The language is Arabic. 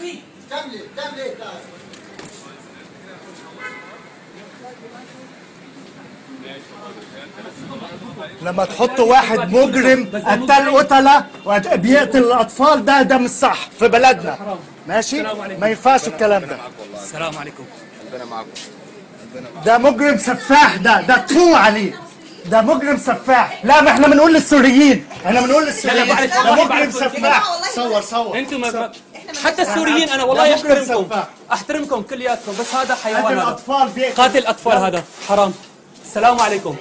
كملي كملي لما تحطوا واحد مجرم قتل قتلة وبيقتل الأطفال ده ده مش صح في بلدنا. ماشي؟ ما ينفعش الكلام ده. السلام عليكم. ربنا معاكم. ده مجرم سفاح ده ده تفو عليه. ده مجرم سفاح. لا ما إحنا بنقول للسوريين. إحنا بنقول للسوريين. ده مجرم سفاح. صور صور. أنتم ما- حتى السوريين أنا والله أحترمكم. أحترمكم. كلياتكم بس هذا حيوان هذا. قاتل أطفال هذا. حرام. السلام عليكم.